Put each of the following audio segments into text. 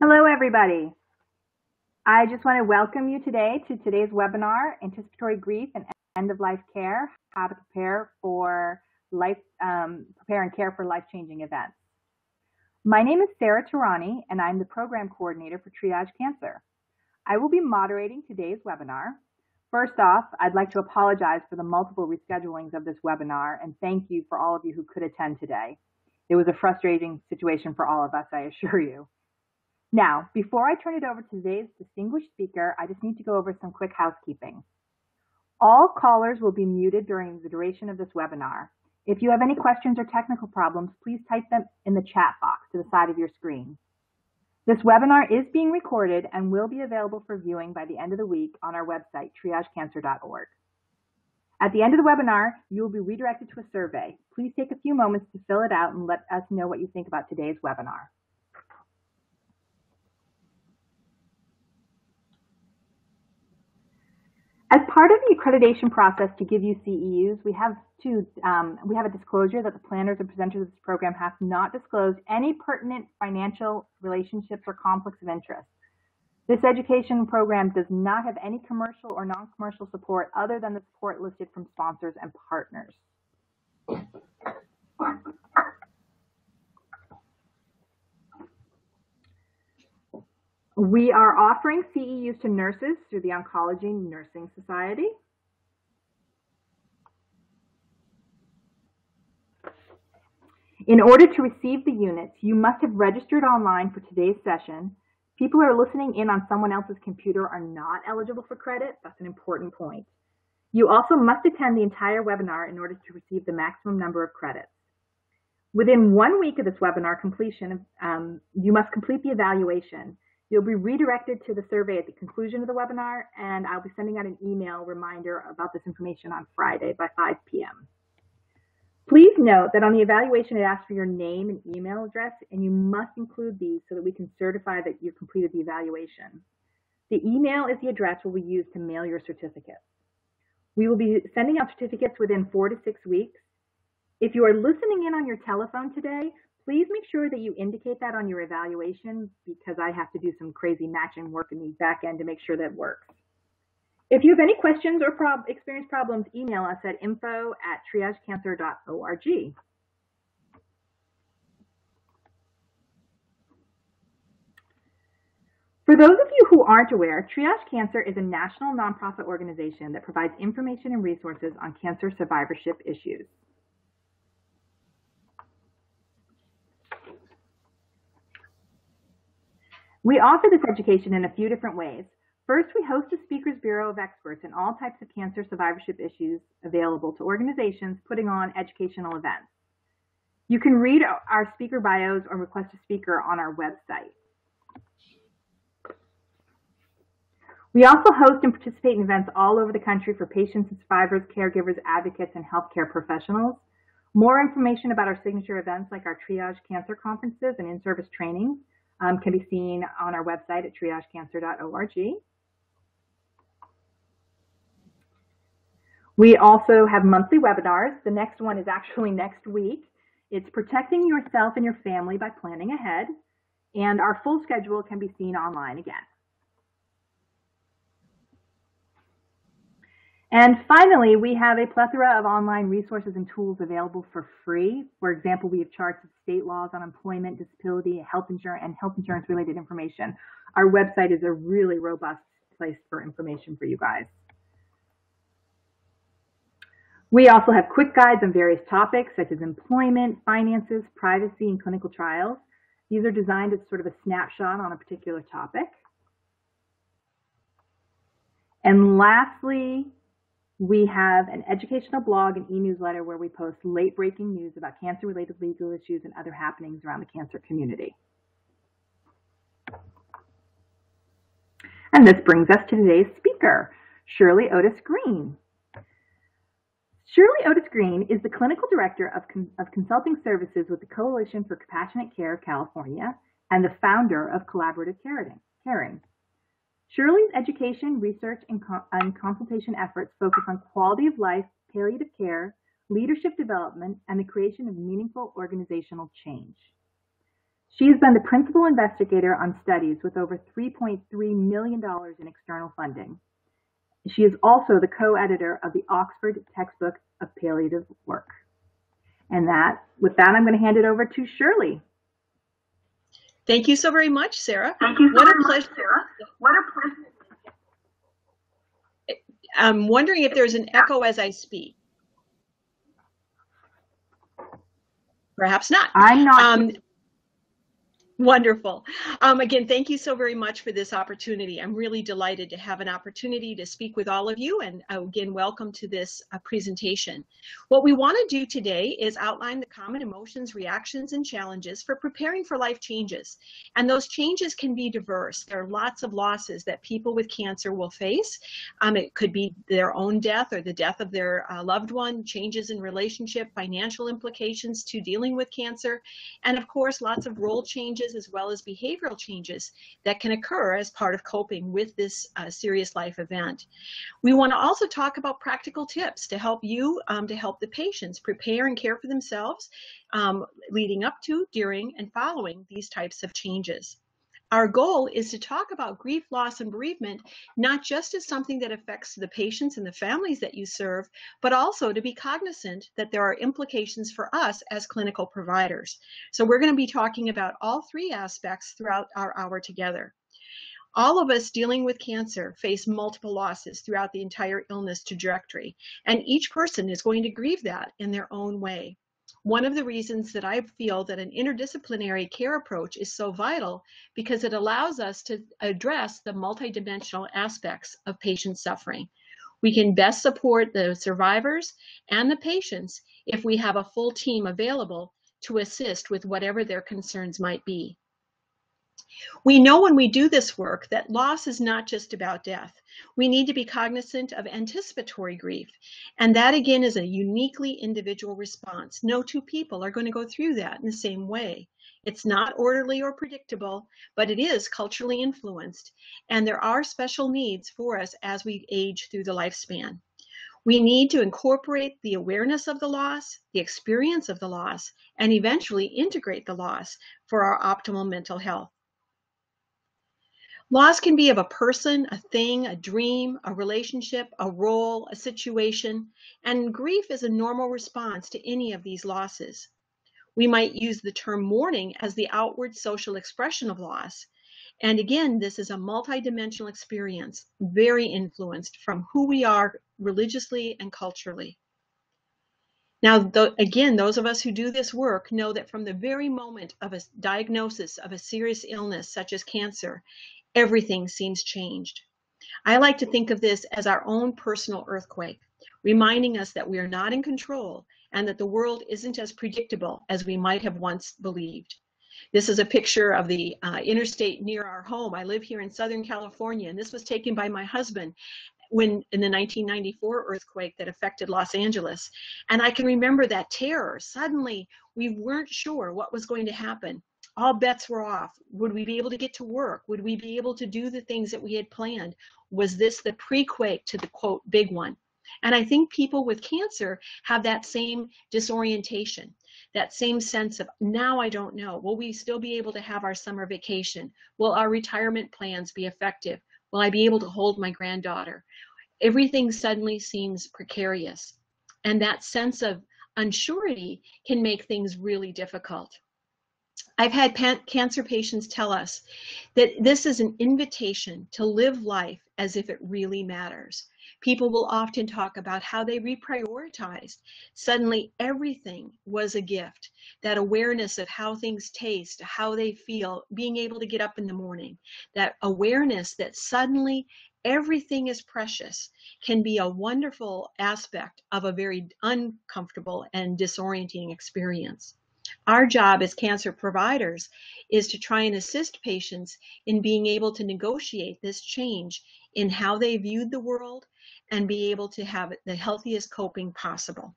Hello, everybody. I just want to welcome you today to today's webinar, Anticipatory Grief and End-of-Life Care, How to Prepare for Life, um, Prepare and Care for Life-Changing Events. My name is Sarah Tarani, and I'm the Program Coordinator for Triage Cancer. I will be moderating today's webinar. First off, I'd like to apologize for the multiple reschedulings of this webinar, and thank you for all of you who could attend today. It was a frustrating situation for all of us, I assure you. Now, before I turn it over to today's distinguished speaker, I just need to go over some quick housekeeping. All callers will be muted during the duration of this webinar. If you have any questions or technical problems, please type them in the chat box to the side of your screen. This webinar is being recorded and will be available for viewing by the end of the week on our website, triagecancer.org. At the end of the webinar, you will be redirected to a survey. Please take a few moments to fill it out and let us know what you think about today's webinar. As part of the accreditation process to give you CEUs, we have to um, we have a disclosure that the planners and presenters of this program have not disclosed any pertinent financial relationships or conflicts of interest. This education program does not have any commercial or non-commercial support other than the support listed from sponsors and partners. We are offering CEUs to nurses through the Oncology Nursing Society. In order to receive the units, you must have registered online for today's session. People who are listening in on someone else's computer are not eligible for credit. That's an important point. You also must attend the entire webinar in order to receive the maximum number of credits. Within one week of this webinar completion, um, you must complete the evaluation. You'll be redirected to the survey at the conclusion of the webinar, and I'll be sending out an email reminder about this information on Friday by 5 p.m. Please note that on the evaluation, it asks for your name and email address, and you must include these so that we can certify that you've completed the evaluation. The email is the address we will use to mail your certificates. We will be sending out certificates within four to six weeks. If you are listening in on your telephone today, please make sure that you indicate that on your evaluation because I have to do some crazy matching work in the back end to make sure that works. If you have any questions or prob experience problems, email us at info at triagecancer.org. For those of you who aren't aware, Triage Cancer is a national nonprofit organization that provides information and resources on cancer survivorship issues. We offer this education in a few different ways. First, we host a Speakers Bureau of experts in all types of cancer survivorship issues available to organizations putting on educational events. You can read our speaker bios or request a speaker on our website. We also host and participate in events all over the country for patients and survivors, caregivers, advocates, and healthcare professionals. More information about our signature events like our triage cancer conferences and in-service trainings um, can be seen on our website at triagecancer.org. We also have monthly webinars. The next one is actually next week. It's protecting yourself and your family by planning ahead. And our full schedule can be seen online again. And finally, we have a plethora of online resources and tools available for free. For example, we have charts of state laws on employment, disability, health insurance, and health insurance related information. Our website is a really robust place for information for you guys. We also have quick guides on various topics such as employment, finances, privacy, and clinical trials. These are designed as sort of a snapshot on a particular topic. And lastly, we have an educational blog and e-newsletter where we post late breaking news about cancer related legal issues and other happenings around the cancer community. And this brings us to today's speaker, Shirley Otis Green. Shirley Otis Green is the clinical director of, of consulting services with the Coalition for Compassionate Care of California and the founder of Collaborative Caring. Shirley's education, research, and, co and consultation efforts focus on quality of life, palliative care, leadership development, and the creation of meaningful organizational change. She has been the principal investigator on studies with over $3.3 million in external funding. She is also the co-editor of the Oxford Textbook of Palliative Work. And that, with that, I'm going to hand it over to Shirley. Thank you so very much, Sarah. Thank you so what a pleasure. Much, Sarah. What a pleasure. I'm wondering if there's an echo as I speak. Perhaps not. I'm not. Um, Wonderful. Um, again, thank you so very much for this opportunity. I'm really delighted to have an opportunity to speak with all of you and uh, again, welcome to this uh, presentation. What we want to do today is outline the common emotions, reactions, and challenges for preparing for life changes. And those changes can be diverse. There are lots of losses that people with cancer will face. Um, it could be their own death or the death of their uh, loved one, changes in relationship, financial implications to dealing with cancer, and of course, lots of role changes changes as well as behavioral changes that can occur as part of coping with this uh, serious life event. We want to also talk about practical tips to help you, um, to help the patients prepare and care for themselves um, leading up to, during, and following these types of changes. Our goal is to talk about grief, loss, and bereavement, not just as something that affects the patients and the families that you serve, but also to be cognizant that there are implications for us as clinical providers. So we're going to be talking about all three aspects throughout our hour together. All of us dealing with cancer face multiple losses throughout the entire illness trajectory, and each person is going to grieve that in their own way one of the reasons that I feel that an interdisciplinary care approach is so vital because it allows us to address the multidimensional aspects of patient suffering. We can best support the survivors and the patients if we have a full team available to assist with whatever their concerns might be. We know when we do this work that loss is not just about death. We need to be cognizant of anticipatory grief. And that again is a uniquely individual response. No two people are going to go through that in the same way. It's not orderly or predictable, but it is culturally influenced. And there are special needs for us as we age through the lifespan. We need to incorporate the awareness of the loss, the experience of the loss, and eventually integrate the loss for our optimal mental health. Loss can be of a person, a thing, a dream, a relationship, a role, a situation, and grief is a normal response to any of these losses. We might use the term mourning as the outward social expression of loss. And again, this is a multidimensional experience, very influenced from who we are religiously and culturally. Now, th again, those of us who do this work know that from the very moment of a diagnosis of a serious illness such as cancer, everything seems changed. I like to think of this as our own personal earthquake, reminding us that we are not in control and that the world isn't as predictable as we might have once believed. This is a picture of the uh, interstate near our home. I live here in Southern California, and this was taken by my husband when in the 1994 earthquake that affected Los Angeles. And I can remember that terror. Suddenly, we weren't sure what was going to happen all bets were off. Would we be able to get to work? Would we be able to do the things that we had planned? Was this the pre-quake to the quote big one? And I think people with cancer have that same disorientation, that same sense of now I don't know. Will we still be able to have our summer vacation? Will our retirement plans be effective? Will I be able to hold my granddaughter? Everything suddenly seems precarious. And that sense of unsurety can make things really difficult. I've had cancer patients tell us that this is an invitation to live life as if it really matters. People will often talk about how they reprioritized. Suddenly, everything was a gift. That awareness of how things taste, how they feel, being able to get up in the morning, that awareness that suddenly everything is precious can be a wonderful aspect of a very uncomfortable and disorienting experience. Our job as cancer providers is to try and assist patients in being able to negotiate this change in how they viewed the world and be able to have the healthiest coping possible.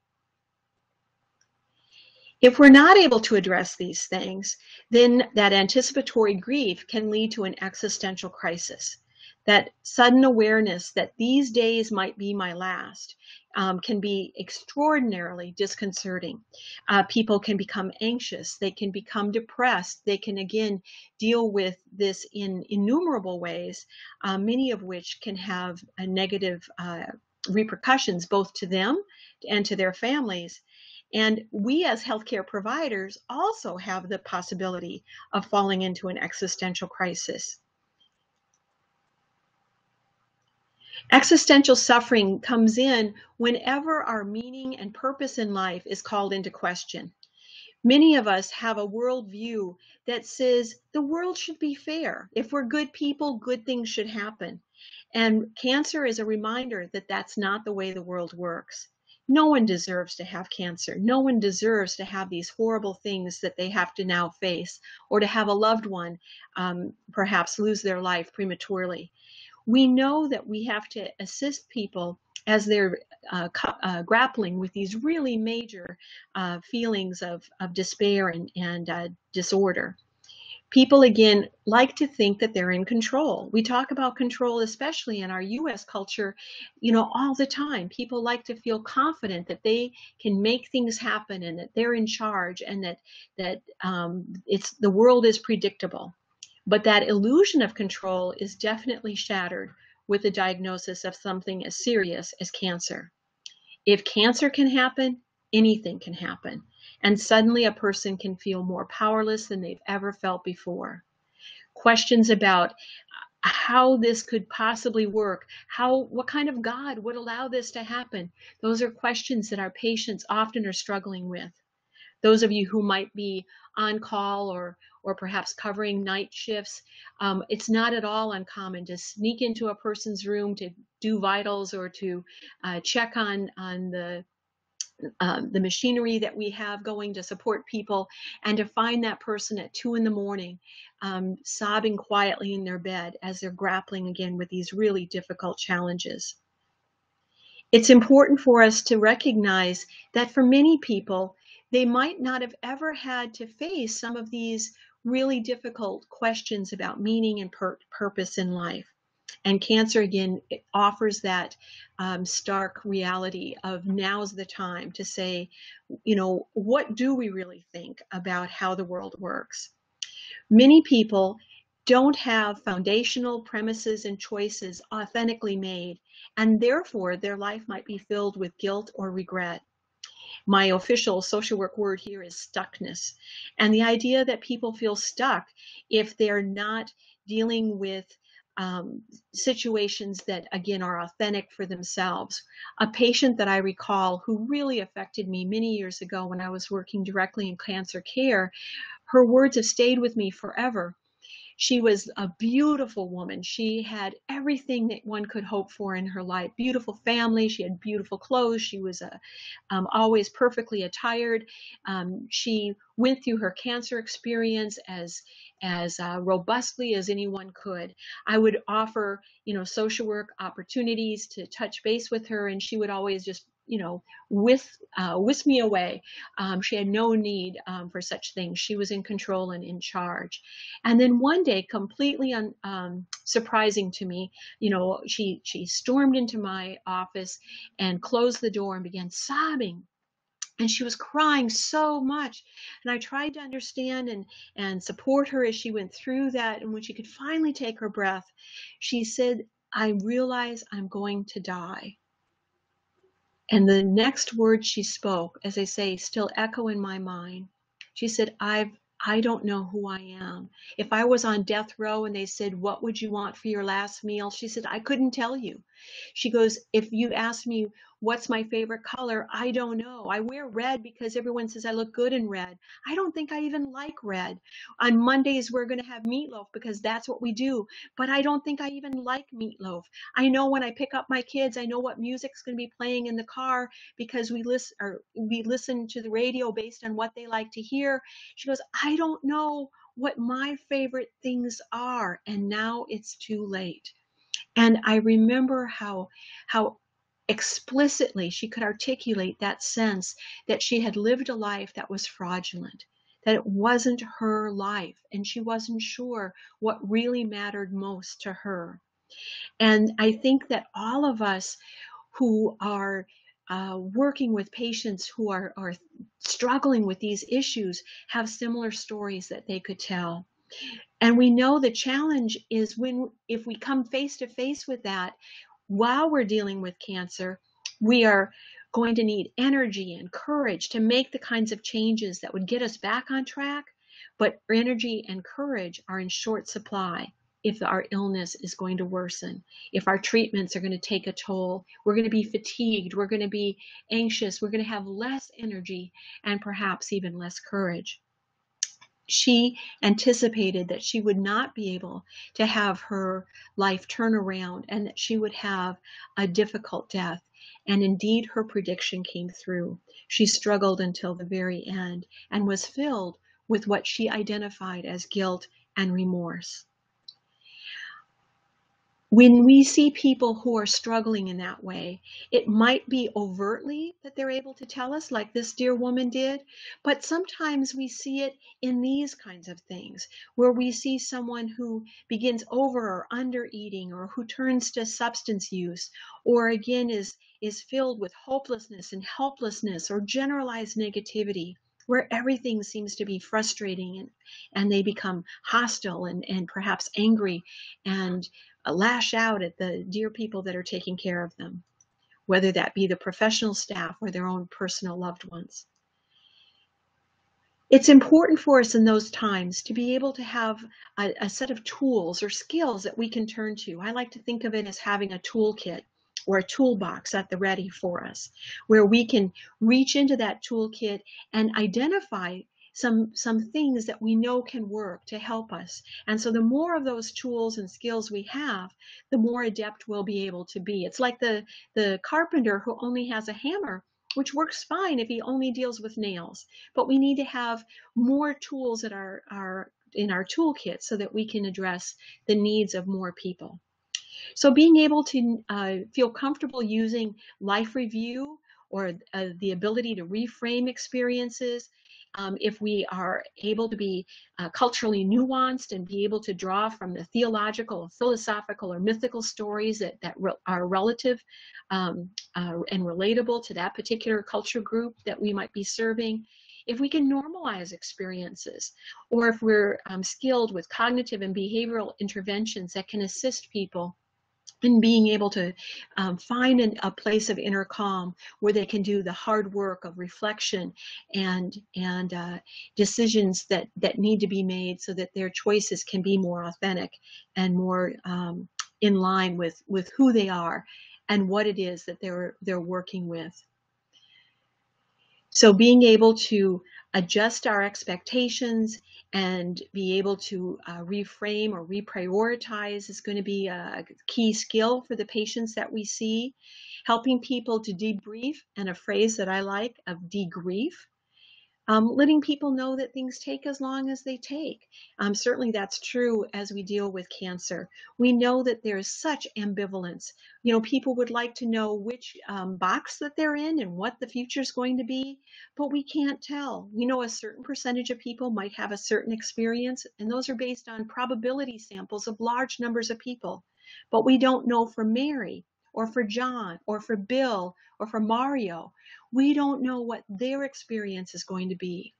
If we're not able to address these things, then that anticipatory grief can lead to an existential crisis. That sudden awareness that these days might be my last um, can be extraordinarily disconcerting. Uh, people can become anxious, they can become depressed, they can again deal with this in innumerable ways, uh, many of which can have a negative uh, repercussions both to them and to their families. And we as healthcare providers also have the possibility of falling into an existential crisis. Existential suffering comes in whenever our meaning and purpose in life is called into question. Many of us have a worldview that says the world should be fair. If we're good people, good things should happen. And cancer is a reminder that that's not the way the world works. No one deserves to have cancer. No one deserves to have these horrible things that they have to now face or to have a loved one um, perhaps lose their life prematurely we know that we have to assist people as they're uh, uh, grappling with these really major uh, feelings of, of despair and, and uh, disorder. People, again, like to think that they're in control. We talk about control, especially in our US culture, you know, all the time. People like to feel confident that they can make things happen and that they're in charge and that, that um, it's, the world is predictable. But that illusion of control is definitely shattered with the diagnosis of something as serious as cancer. If cancer can happen, anything can happen. And suddenly a person can feel more powerless than they've ever felt before. Questions about uh, how this could possibly work, how what kind of God would allow this to happen? Those are questions that our patients often are struggling with. Those of you who might be on call or or perhaps covering night shifts, um, it's not at all uncommon to sneak into a person's room to do vitals or to uh, check on on the um, the machinery that we have going to support people and to find that person at two in the morning um, sobbing quietly in their bed as they're grappling again with these really difficult challenges. It's important for us to recognize that for many people, they might not have ever had to face some of these really difficult questions about meaning and pur purpose in life. And cancer, again, offers that um, stark reality of now's the time to say, you know, what do we really think about how the world works? Many people don't have foundational premises and choices authentically made, and therefore their life might be filled with guilt or regret. My official social work word here is stuckness. And the idea that people feel stuck if they're not dealing with um, situations that, again, are authentic for themselves. A patient that I recall who really affected me many years ago when I was working directly in cancer care, her words have stayed with me forever. She was a beautiful woman. She had everything that one could hope for in her life. Beautiful family. She had beautiful clothes. She was a, um, always perfectly attired. Um, she went through her cancer experience as as uh, robustly as anyone could. I would offer, you know, social work opportunities to touch base with her, and she would always just you know, whisk, uh, whisk me away. Um, she had no need um, for such things. She was in control and in charge. And then one day, completely un, um, surprising to me, you know, she, she stormed into my office and closed the door and began sobbing and she was crying so much and i tried to understand and and support her as she went through that and when she could finally take her breath she said i realize i'm going to die and the next words she spoke, as I say, still echo in my mind. She said, I've I don't know who I am. If I was on death row and they said, What would you want for your last meal? She said, I couldn't tell you. She goes, If you ask me what's my favorite color, I don't know. I wear red because everyone says I look good in red. I don't think I even like red. On Mondays, we're going to have meatloaf because that's what we do. But I don't think I even like meatloaf. I know when I pick up my kids, I know what music's going to be playing in the car because we listen or we listen to the radio based on what they like to hear. She goes, I don't know what my favorite things are. And now it's too late. And I remember how, how explicitly she could articulate that sense that she had lived a life that was fraudulent, that it wasn't her life, and she wasn't sure what really mattered most to her. And I think that all of us who are uh, working with patients who are, are struggling with these issues have similar stories that they could tell. And we know the challenge is when, if we come face to face with that while we're dealing with cancer, we are going to need energy and courage to make the kinds of changes that would get us back on track. But energy and courage are in short supply if our illness is going to worsen, if our treatments are going to take a toll, we're going to be fatigued, we're going to be anxious, we're going to have less energy and perhaps even less courage. She anticipated that she would not be able to have her life turn around and that she would have a difficult death. And indeed, her prediction came through. She struggled until the very end and was filled with what she identified as guilt and remorse when we see people who are struggling in that way, it might be overtly that they're able to tell us, like this dear woman did, but sometimes we see it in these kinds of things, where we see someone who begins over or under eating, or who turns to substance use, or again is, is filled with hopelessness and helplessness or generalized negativity where everything seems to be frustrating and, and they become hostile and, and perhaps angry and lash out at the dear people that are taking care of them, whether that be the professional staff or their own personal loved ones. It's important for us in those times to be able to have a, a, set of tools or skills that we can turn to. I like to think of it as having a toolkit or a toolbox at the ready for us, where we can reach into that toolkit and identify some some things that we know can work to help us. And so the more of those tools and skills we have the more adept we'll be able to be. It's like the the carpenter who only has a hammer which works fine if he only deals with nails but we need to have more tools that are are in our toolkit so that we can address the needs of more people. So being able to uh, feel comfortable using life review or uh, the ability to reframe experiences um, if we are able to be uh, culturally nuanced and be able to draw from the theological, philosophical, or mythical stories that, that re are relative um, uh, and relatable to that particular culture group that we might be serving, if we can normalize experiences, or if we're um, skilled with cognitive and behavioral interventions that can assist people and being able to um, find an, a place of inner calm where they can do the hard work of reflection and and uh, decisions that that need to be made so that their choices can be more authentic and more um, in line with with who they are and what it is that they're they're working with so being able to adjust our expectations and be able to uh, reframe or reprioritize is going to be a key skill for the patients that we see. Helping people to debrief, and a phrase that I like of degrief, um, letting people know that things take as long as they take. Um, certainly that's true as we deal with cancer. We know that there is such ambivalence. You know, people would like to know which um, box that they're in and what the future is going to be, but we can't tell. You know, a certain percentage of people might have a certain experience, and those are based on probability samples of large numbers of people. But we don't know for Mary or for John or for Bill or for Mario we don't know what their experience is going to be.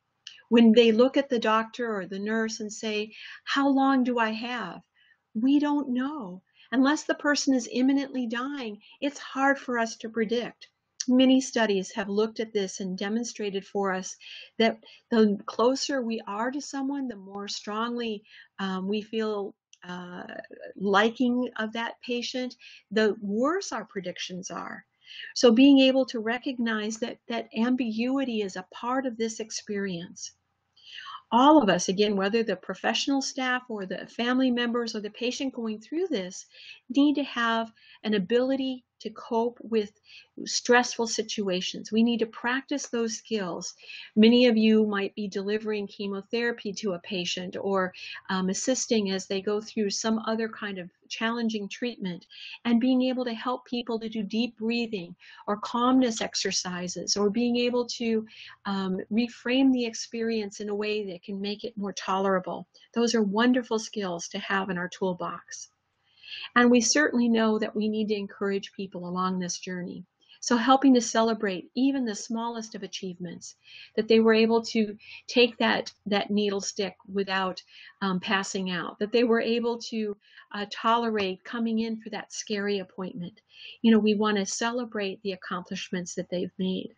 When they look at the doctor or the nurse and say, How long do I have? We don't know. Unless the person is imminently dying, it's hard for us to predict. Many studies have looked at this and demonstrated for us that the closer we are to someone, the more strongly um, we feel uh, liking of that patient, the worse our predictions are. So being able to recognize that that ambiguity is a part of this experience. All of us, again, whether the professional staff or the family members or the patient going through this, need to have an ability to cope with stressful situations. We need to practice those skills. Many of you might be delivering chemotherapy to a patient or um, assisting as they go through some other kind of challenging treatment and being able to help people to do deep breathing or calmness exercises or being able to um, reframe the experience in a way that can make it more tolerable. Those are wonderful skills to have in our toolbox. And we certainly know that we need to encourage people along this journey. So helping to celebrate even the smallest of achievements, that they were able to take that, that needle stick without um, passing out, that they were able to uh, tolerate coming in for that scary appointment. You know, we want to celebrate the accomplishments that they've made.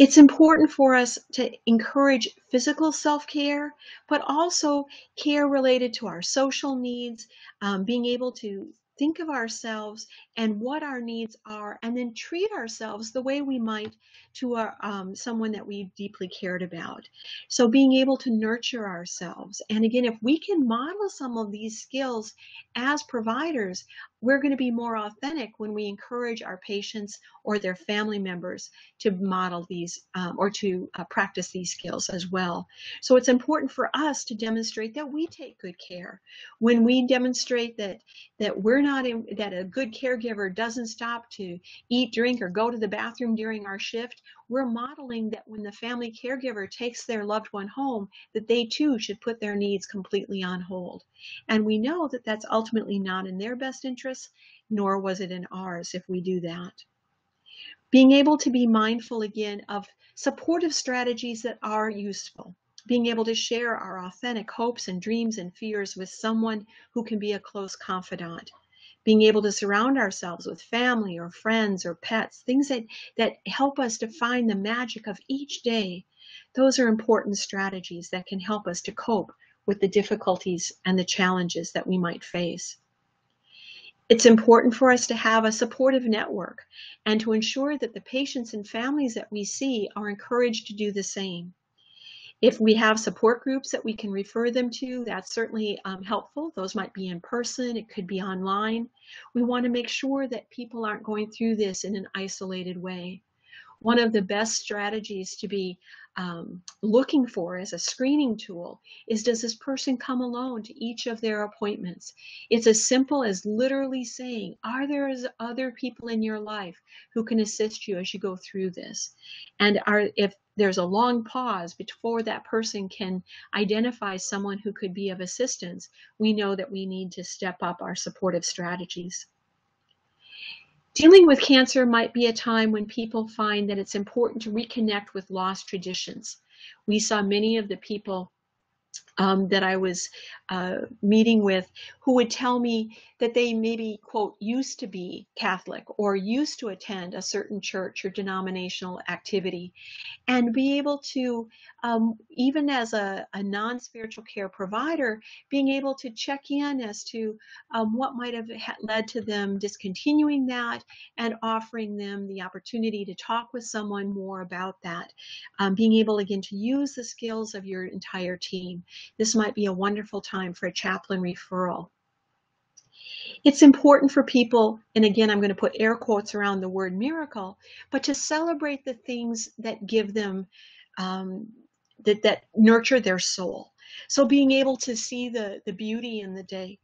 It's important for us to encourage physical self-care, but also care related to our social needs, um, being able to think of ourselves and what our needs are, and then treat ourselves the way we might to our, um, someone that we deeply cared about. So being able to nurture ourselves. And again, if we can model some of these skills as providers, we're going to be more authentic when we encourage our patients or their family members to model these um, or to uh, practice these skills as well. So it's important for us to demonstrate that we take good care. When we demonstrate that that we're not in, that a good caregiver doesn't stop to eat, drink, or go to the bathroom during our shift, we're modeling that when the family caregiver takes their loved one home, that they too should put their needs completely on hold. And we know that that's ultimately not in their best interest, nor was it in ours if we do that. Being able to be mindful again of supportive strategies that are useful. Being able to share our authentic hopes and dreams and fears with someone who can be a close confidant being able to surround ourselves with family or friends or pets, things that, that help us to find the magic of each day. Those are important strategies that can help us to cope with the difficulties and the challenges that we might face. It's important for us to have a supportive network and to ensure that the patients and families that we see are encouraged to do the same. If we have support groups that we can refer them to, that's certainly um, helpful. Those might be in person, it could be online. We want to make sure that people aren't going through this in an isolated way. One of the best strategies to be um, looking for as a screening tool is does this person come alone to each of their appointments? It's as simple as literally saying, are there other people in your life who can assist you as you go through this? And are if there's a long pause before that person can identify someone who could be of assistance, we know that we need to step up our supportive strategies. Dealing with cancer might be a time when people find that it's important to reconnect with lost traditions. We saw many of the people um, that I was uh, meeting with who would tell me that they maybe, quote, used to be Catholic or used to attend a certain church or denominational activity and be able to, um, even as a, a non spiritual care provider, being able to check in as to um, what might have led to them discontinuing that and offering them the opportunity to talk with someone more about that. Um, being able again to use the skills of your entire team this might be a wonderful time for a chaplain referral. It's important for people, and again, I'm going to put air quotes around the word miracle, but to celebrate the things that give them, um, that, that nurture their soul. So being able to see the, the beauty in the day.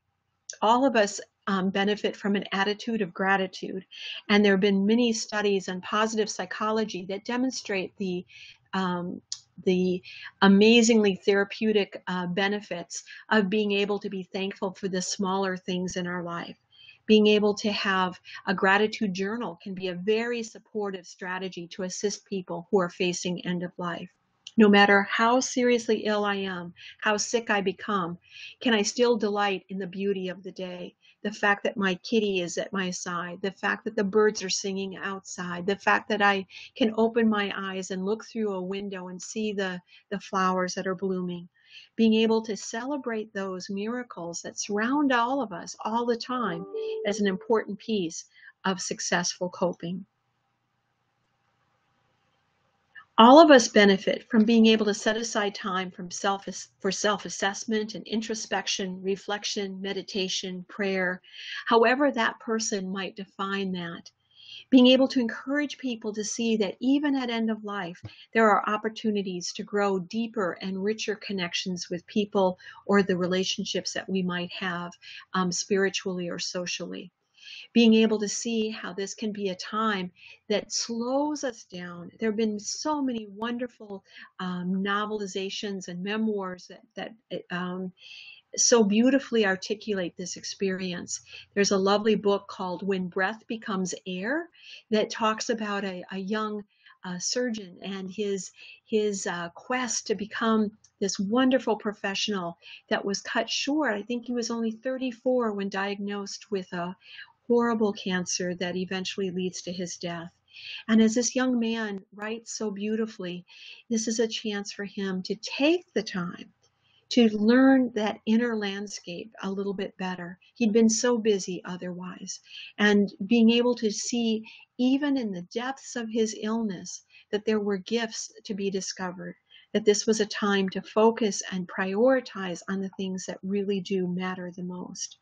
All of us um, benefit from an attitude of gratitude. And there have been many studies on positive psychology that demonstrate the um, the amazingly therapeutic uh, benefits of being able to be thankful for the smaller things in our life. Being able to have a gratitude journal can be a very supportive strategy to assist people who are facing end of life. No matter how seriously ill I am, how sick I become, can I still delight in the beauty of the day? the fact that my kitty is at my side, the fact that the birds are singing outside, the fact that I can open my eyes and look through a window and see the, the flowers that are blooming. Being able to celebrate those miracles that surround all of us all the time is an important piece of successful coping. All of us benefit from being able to set aside time from self for self-assessment and introspection, reflection, meditation, prayer, however that person might define that. Being able to encourage people to see that even at end of life, there are opportunities to grow deeper and richer connections with people or the relationships that we might have um, spiritually or socially being able to see how this can be a time that slows us down. There have been so many wonderful um, novelizations and memoirs that, that um, so beautifully articulate this experience. There's a lovely book called When Breath Becomes Air that talks about a, a young uh, surgeon and his his uh, quest to become this wonderful professional that was cut short. I think he was only 34 when diagnosed with a horrible cancer that eventually leads to his death. And as this young man writes so beautifully, this is a chance for him to take the time to learn that inner landscape a little bit better. He'd been so busy otherwise. And being able to see, even in the depths of his illness, that there were gifts to be discovered, that this was a time to focus and prioritize on the things that really do matter the most.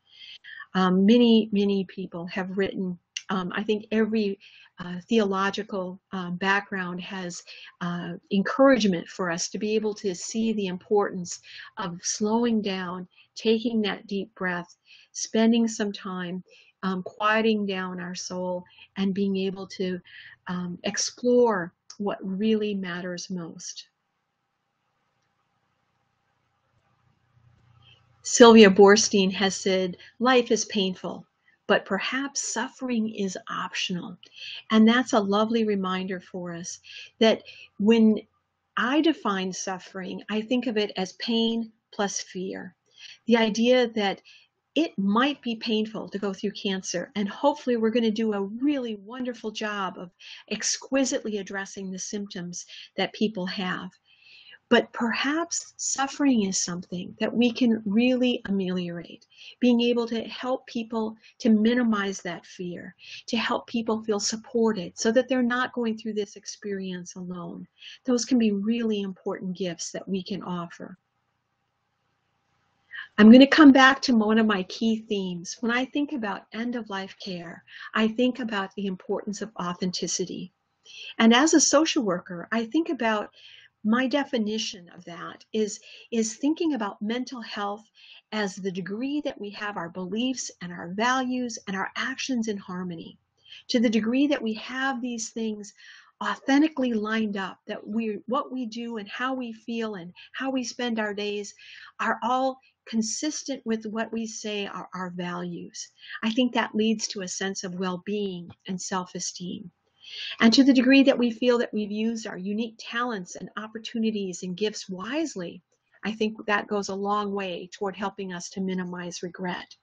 Um, many, many people have written, um, I think every uh, theological um, background has uh, encouragement for us to be able to see the importance of slowing down, taking that deep breath, spending some time um, quieting down our soul, and being able to um, explore what really matters most. Sylvia Boorstein has said, life is painful, but perhaps suffering is optional. And that's a lovely reminder for us that when I define suffering, I think of it as pain plus fear. The idea that it might be painful to go through cancer, and hopefully, we're going to do a really wonderful job of exquisitely addressing the symptoms that people have. But perhaps suffering is something that we can really ameliorate, being able to help people to minimize that fear, to help people feel supported so that they're not going through this experience alone. Those can be really important gifts that we can offer. I'm going to come back to one of my key themes. When I think about end of life care, I think about the importance of authenticity. And as a social worker, I think about my definition of that is is thinking about mental health as the degree that we have our beliefs and our values and our actions in harmony. To the degree that we have these things authentically lined up that we what we do and how we feel and how we spend our days are all consistent with what we say are our values. I think that leads to a sense of well-being and self-esteem and to the degree that we feel that we've used our unique talents and opportunities and gifts wisely, I think that goes a long way toward helping us to minimize regret.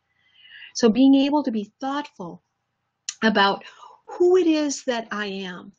So being able to be thoughtful about who it is that I am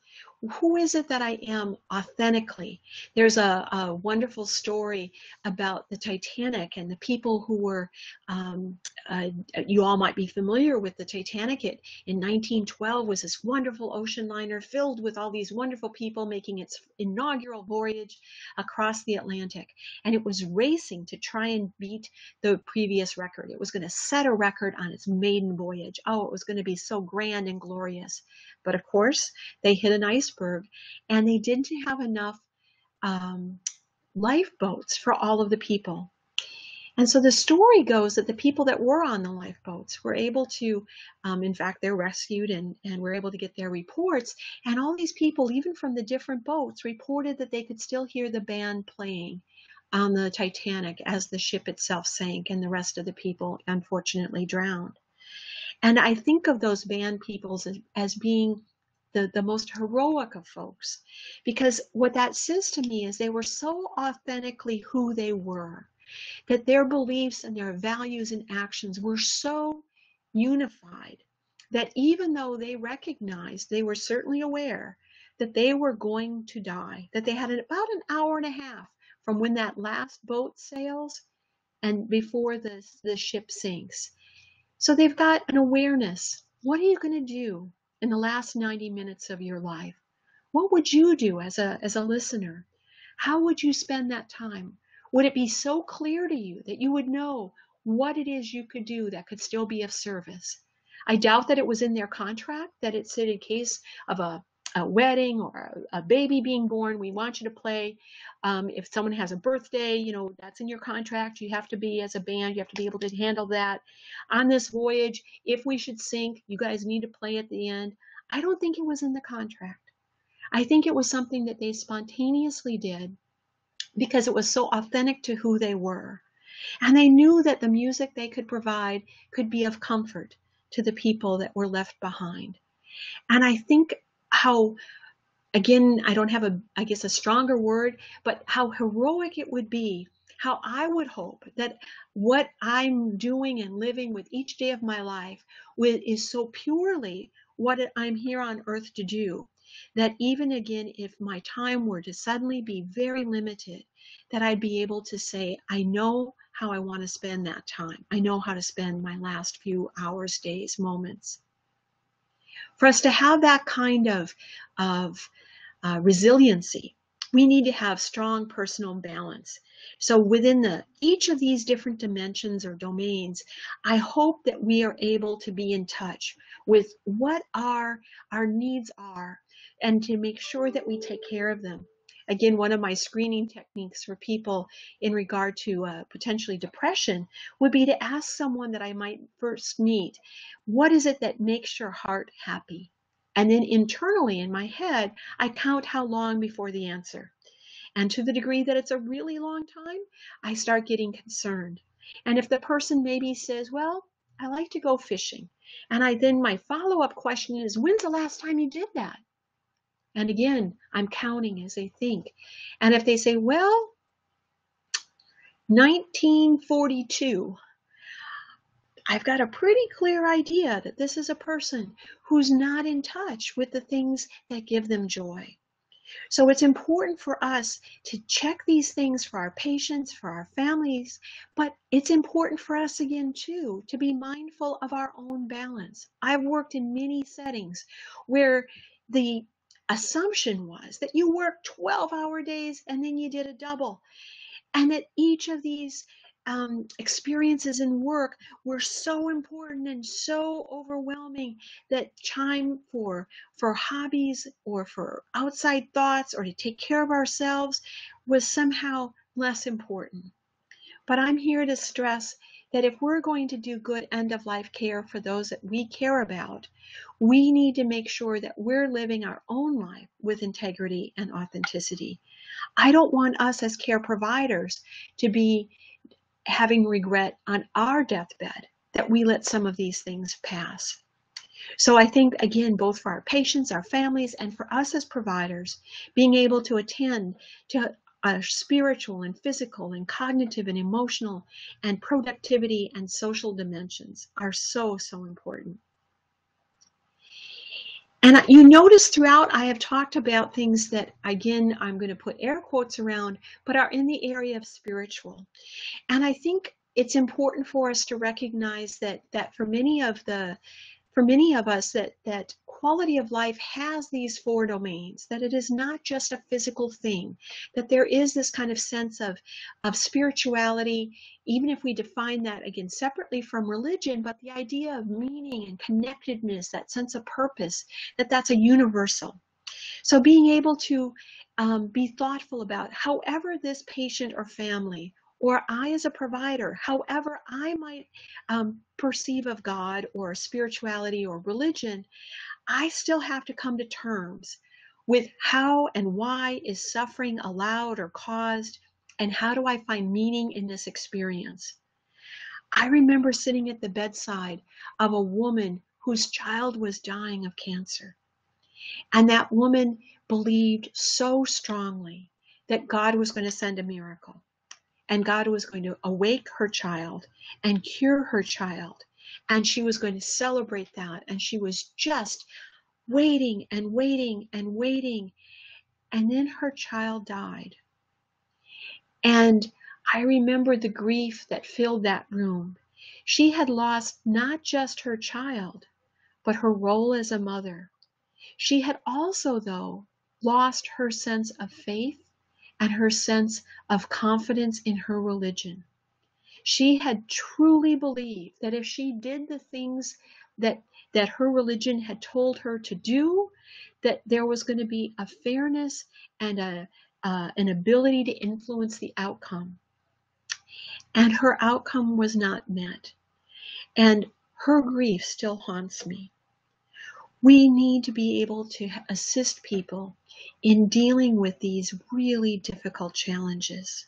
who is it that I am authentically? There's a, a wonderful story about the Titanic and the people who were, um, uh, you all might be familiar with the Titanic. It, in 1912 was this wonderful ocean liner filled with all these wonderful people making its inaugural voyage across the Atlantic. And it was racing to try and beat the previous record. It was going to set a record on its maiden voyage. Oh, it was going to be so grand and glorious. But of course, they hit an iceberg and they didn't have enough um, lifeboats for all of the people. And so the story goes that the people that were on the lifeboats were able to, um, in fact, they're rescued and, and were able to get their reports. And all these people, even from the different boats, reported that they could still hear the band playing on the Titanic as the ship itself sank and the rest of the people unfortunately drowned. And I think of those band peoples as, as being the, the most heroic of folks because what that says to me is they were so authentically who they were that their beliefs and their values and actions were so unified that even though they recognized they were certainly aware that they were going to die that they had about an hour and a half from when that last boat sails and before the, the ship sinks so they've got an awareness. What are you going to do in the last 90 minutes of your life? What would you do as a, as a listener? How would you spend that time? Would it be so clear to you that you would know what it is you could do that could still be of service? I doubt that it was in their contract that it said in case of a a wedding or a, a, baby being born, we want you to play. Um, if someone has a birthday, you know, that's in your contract. You have to be, as a band, you have to be able to handle that. On this voyage, if we should sink, you guys need to play at the end. I don't think it was in the contract. I think it was something that they spontaneously did because it was so authentic to who they were. And they knew that the music they could provide could be of comfort to the people that were left behind. And I think how, again, I don't have a, I guess, a stronger word, but how heroic it would be, how I would hope that what I'm doing and living with each day of my life is so purely what I'm here on earth to do that even again, if my time were to suddenly be very limited, that I'd be able to say, I know how I want to spend that time. I know how to spend my last few hours, days, moments. For us to have that kind of, of uh, resiliency, we need to have strong personal balance. So within the each of these different dimensions or domains, I hope that we are able to be in touch with what our our needs are and to make sure that we take care of them. Again, one of my screening techniques for people in regard to uh, potentially depression would be to ask someone that I might first meet, what is it that makes your heart happy? And then internally in my head, I count how long before the answer. And to the degree that it's a really long time, I start getting concerned. And if the person maybe says, well, I like to go fishing. And I then my follow-up question is, when's the last time you did that? And again, I'm counting as they think. And if they say, well, 1942, I've got a pretty clear idea that this is a person who's not in touch with the things that give them joy. So it's important for us to check these things for our patients, for our families, but it's important for us again too to be mindful of our own balance. I've worked in many settings where the assumption was that you worked 12 hour days and then you did a double. And that each of these um, experiences in work were so important and so overwhelming that time for for hobbies or for outside thoughts or to take care of ourselves was somehow less important. But I'm here to stress that if we're going to do good end of life care for those that we care about, we need to make sure that we're living our own life with integrity and authenticity. I don't want us as care providers to be having regret on our deathbed that we let some of these things pass. So I think, again, both for our patients, our families, and for us as providers, being able to attend to our spiritual and physical and cognitive and emotional and productivity and social dimensions are so, so important. And you notice throughout I have talked about things that, again, I'm going to put air quotes around, but are in the area of spiritual. And I think it's important for us to recognize that that for many of the for many of us that that quality of life has these four domains, that it is not just a physical thing, that there is this kind of sense of, of spirituality, even if we define that again separately from religion, but the idea of meaning and connectedness, that sense of purpose, that that's a universal. So being able to um, be thoughtful about however this patient or family or I as a provider, however I might um, perceive of God or spirituality or religion, I still have to come to terms with how and why is suffering allowed or caused, and how do I find meaning in this experience. I remember sitting at the bedside of a woman whose child was dying of cancer. And that woman believed so strongly that God was going to send a miracle and God was going to awake her child and cure her child. And she was going to celebrate that. And she was just waiting and waiting and waiting. And then her child died. And I remember the grief that filled that room. She had lost not just her child, but her role as a mother. She had also, though, lost her sense of faith and her sense of confidence in her religion. She had truly believed that if she did the things that, that her religion had told her to do, that there was going to be a fairness and a, uh, an ability to influence the outcome. And her outcome was not met. And her grief still haunts me. We need to be able to assist people in dealing with these really difficult challenges.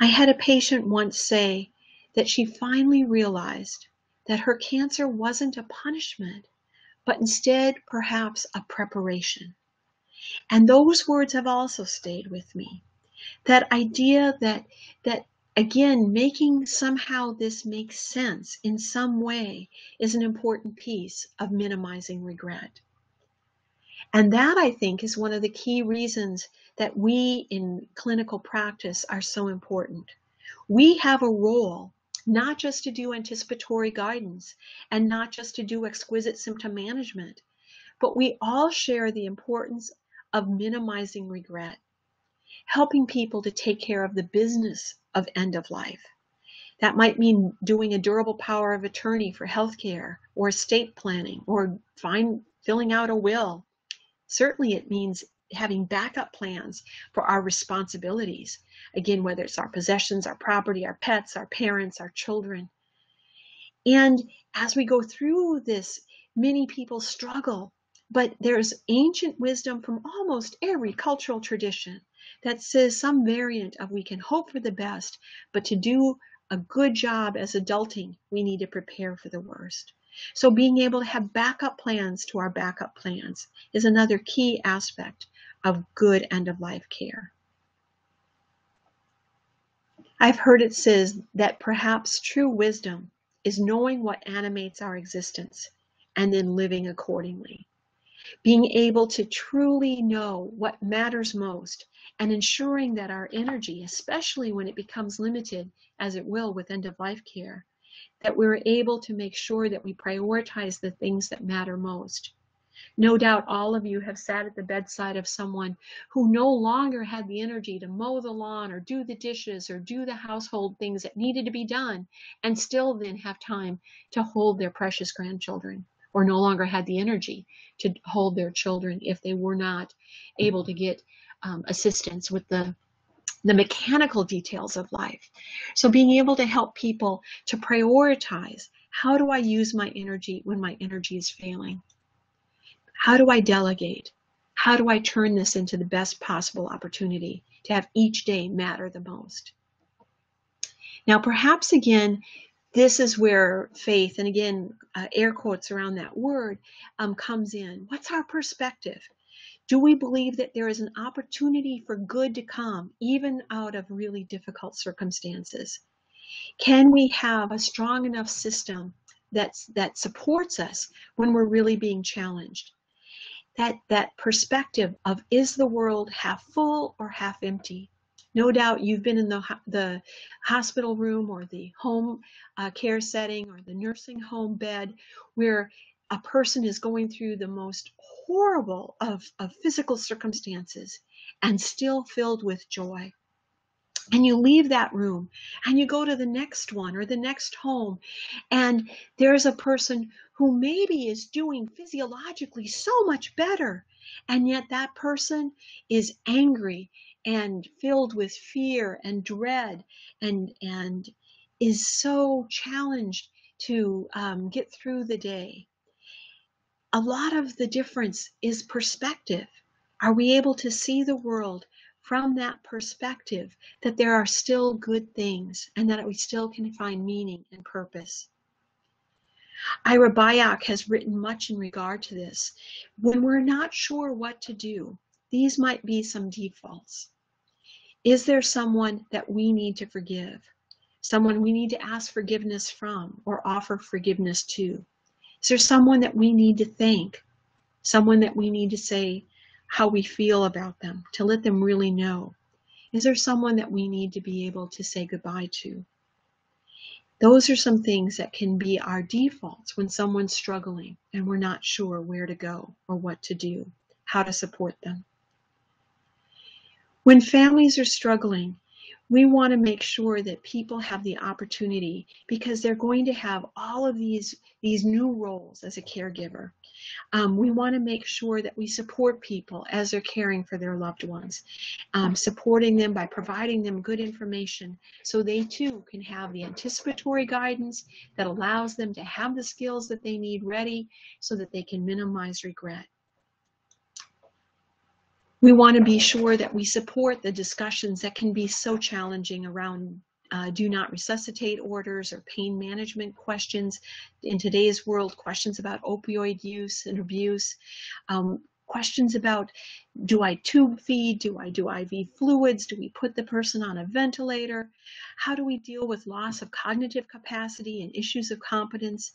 I had a patient once say that she finally realized that her cancer wasn't a punishment, but instead perhaps a preparation. And those words have also stayed with me. That idea that that again making somehow this make sense in some way is an important piece of minimizing regret. And that I think is one of the key reasons that we in clinical practice are so important. We have a role not just to do anticipatory guidance and not just to do exquisite symptom management, but we all share the importance of minimizing regret, helping people to take care of the business of end of life. That might mean doing a durable power of attorney for healthcare or estate planning or find, filling out a will. Certainly, it means having backup plans for our responsibilities. Again, whether it's our possessions, our property, our pets, our parents, our children. And as we go through this, many people struggle, but there's ancient wisdom from almost every cultural tradition that says some variant of we can hope for the best, but to do a good job as adulting, we need to prepare for the worst. So being able to have backup plans to our backup plans is another key aspect of good end of life care. I've heard it says that perhaps true wisdom is knowing what animates our existence and then living accordingly. Being able to truly know what matters most and ensuring that our energy, especially when it becomes limited, as it will with end of life care, that we're able to make sure that we prioritize the things that matter most. No doubt all of you have sat at the bedside of someone who no longer had the energy to mow the lawn or do the dishes or do the household things that needed to be done and still then have time to hold their precious grandchildren or no longer had the energy to hold their children if they were not able to get um, assistance with the the mechanical details of life. So being able to help people to prioritize how do I use my energy when my energy is failing? How do I delegate? How do I turn this into the best possible opportunity to have each day matter the most? Now, perhaps again, this is where faith, and again, uh, air quotes around that word, um, comes in. What's our perspective? Do we believe that there is an opportunity for good to come, even out of really difficult circumstances? Can we have a strong enough system that's, that supports us when we're really being challenged? that that perspective of is the world half full or half empty no doubt you've been in the the hospital room or the home uh, care setting or the nursing home bed where a person is going through the most horrible of, of physical circumstances and still filled with joy. And you leave that room and you go to the next one or the next home and there's a person who maybe is doing physiologically so much better and yet that person is angry and filled with fear and dread and and is so challenged to um, get through the day a lot of the difference is perspective are we able to see the world from that perspective that there are still good things and that we still can find meaning and purpose. Ira Byock has written much in regard to this. When we're not sure what to do, these might be some defaults. Is there someone that we need to forgive? Someone we need to ask forgiveness from or offer forgiveness to? Is there someone that we need to thank? Someone that we need to say, how we feel about them, to let them really know. Is there someone that we need to be able to say goodbye to? Those are some things that can be our defaults when someone's struggling and we're not sure where to go or what to do, how to support them. When families are struggling, we want to make sure that people have the opportunity because they're going to have all of these these new roles as a caregiver. Um, we want to make sure that we support people as they're caring for their loved ones, um, supporting them by providing them good information so they too can have the anticipatory guidance that allows them to have the skills that they need ready so that they can minimize regret. We want to be sure that we support the discussions that can be so challenging around uh, do not resuscitate orders or pain management questions. In today's world, questions about opioid use and abuse, um, questions about do I tube feed, do I do IV fluids, do we put the person on a ventilator, how do we deal with loss of cognitive capacity and issues of competence,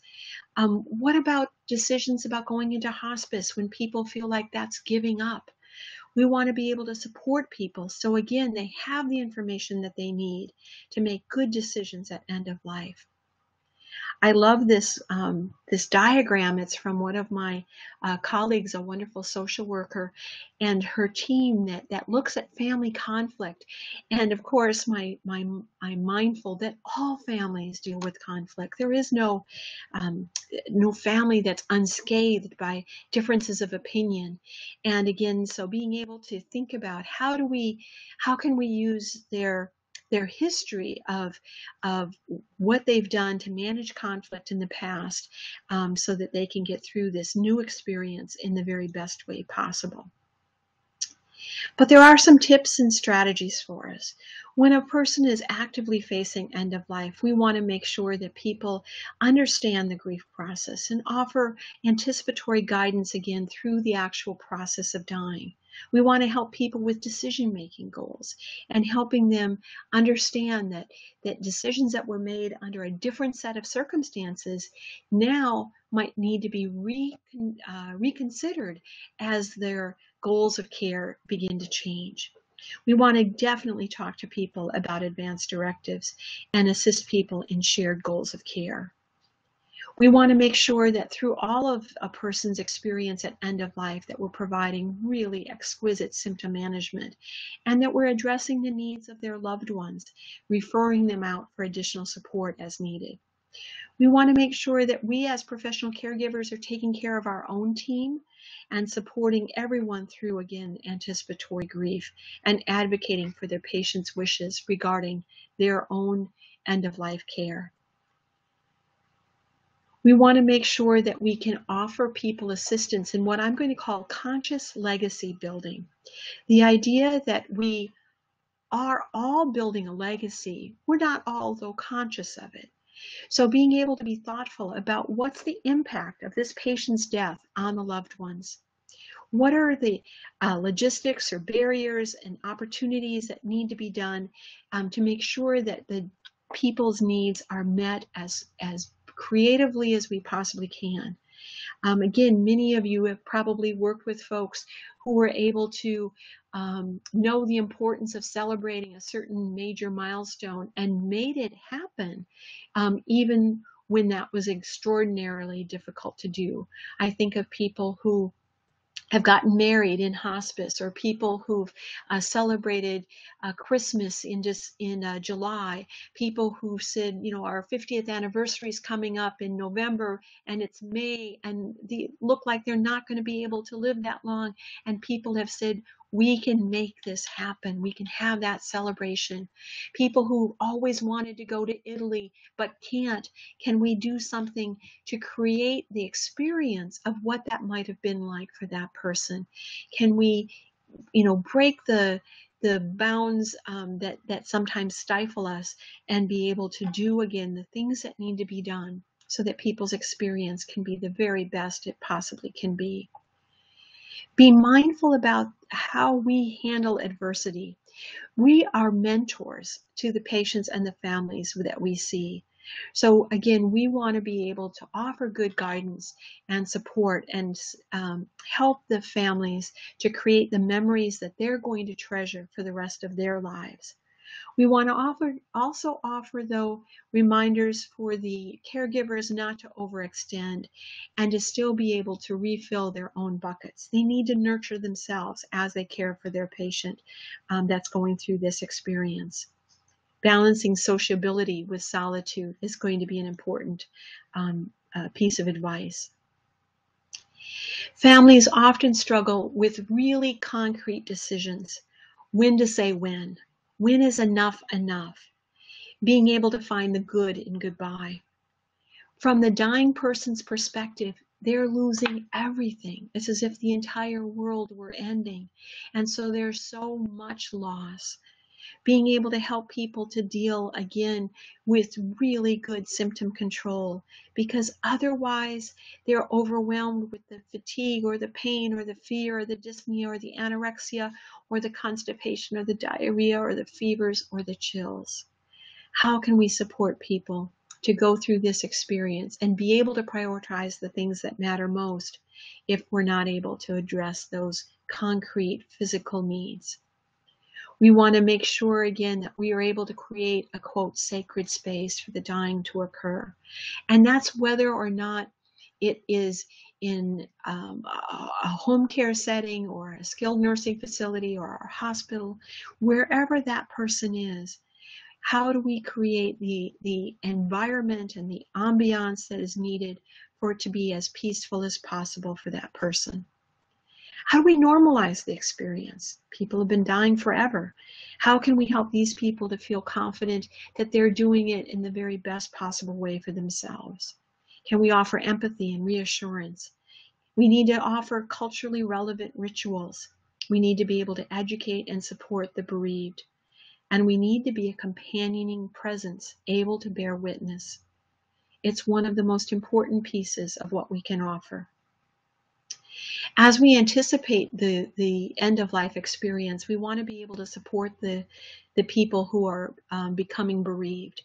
um, what about decisions about going into hospice when people feel like that's giving up, we want to be able to support people so again, they have the information that they need to make good decisions at end of life. I love this um, this diagram. It's from one of my uh, colleagues, a wonderful social worker, and her team that that looks at family conflict. And of course, my my I'm mindful that all families deal with conflict. There is no um, no family that's unscathed by differences of opinion. And again, so being able to think about how do we how can we use their their history of, of what they've done to manage conflict in the past um, so that they can get through this new experience in the very best way possible. But there are some tips and strategies for us. When a person is actively facing end of life, we want to make sure that people understand the grief process and offer anticipatory guidance again through the actual process of dying. We want to help people with decision making goals and helping them understand that, that decisions that were made under a different set of circumstances now might need to be recon, uh, reconsidered as their goals of care begin to change. We want to definitely talk to people about advanced directives and assist people in shared goals of care. We want to make sure that through all of a person's experience at end of life that we're providing really exquisite symptom management and that we're addressing the needs of their loved ones, referring them out for additional support as needed. We want to make sure that we as professional caregivers are taking care of our own team and supporting everyone through, again, anticipatory grief and advocating for their patients' wishes regarding their own end of life care. We want to make sure that we can offer people assistance in what I'm going to call conscious legacy building. The idea that we are all building a legacy, we're not all, though, conscious of it. So being able to be thoughtful about what's the impact of this patient's death on the loved ones. What are the uh, logistics or barriers and opportunities that need to be done um, to make sure that the people's needs are met as, as creatively as we possibly can. Um, again, many of you have probably worked with folks who were able to um, know the importance of celebrating a certain major milestone and made it happen, um, even when that was extraordinarily difficult to do. I think of people who have gotten married in hospice or people who've uh, celebrated uh, Christmas in just in uh, July, people who said, you know, our 50th anniversary is coming up in November and it's May and they look like they're not going to be able to live that long. And people have said, we can make this happen. We can have that celebration. People who always wanted to go to Italy but can't, can we do something to create the experience of what that might have been like for that person? Can we, you know, break the the bounds um, that that sometimes stifle us and be able to do again the things that need to be done so that people's experience can be the very best it possibly can be. Be mindful about how we handle adversity. We are mentors to the patients and the families that we see. So again, we want to be able to offer good guidance and support and um, help the families to create the memories that they're going to treasure for the rest of their lives. We want to offer also offer though reminders for the caregivers not to overextend and to still be able to refill their own buckets. They need to nurture themselves as they care for their patient um, that's going through this experience. Balancing sociability with solitude is going to be an important um, uh, piece of advice. Families often struggle with really concrete decisions when to say when, when is enough enough? Being able to find the good in goodbye. From the dying person's perspective, they're losing everything. It's as if the entire world were ending. And so there's so much loss. Being able to help people to deal again with really good symptom control because otherwise they're overwhelmed with the fatigue or the pain or the fear or the dyspnea or the anorexia or the constipation or the diarrhea or the fevers or the chills. How can we support people to go through this experience and be able to prioritize the things that matter most if we're not able to address those concrete physical needs. We want to make sure again that we are able to create a quote sacred space for the dying to occur. And that's whether or not it is in um, a home care setting or a skilled nursing facility or a hospital, wherever that person is, how do we create the, the environment and the ambiance that is needed for it to be as peaceful as possible for that person? How do we normalize the experience? People have been dying forever. How can we help these people to feel confident that they're doing it in the very best possible way for themselves? Can we offer empathy and reassurance? We need to offer culturally relevant rituals. We need to be able to educate and support the bereaved and we need to be a companioning presence able to bear witness. It's one of the most important pieces of what we can offer. As we anticipate the, the end of life experience, we want to be able to support the, the people who are um, becoming bereaved.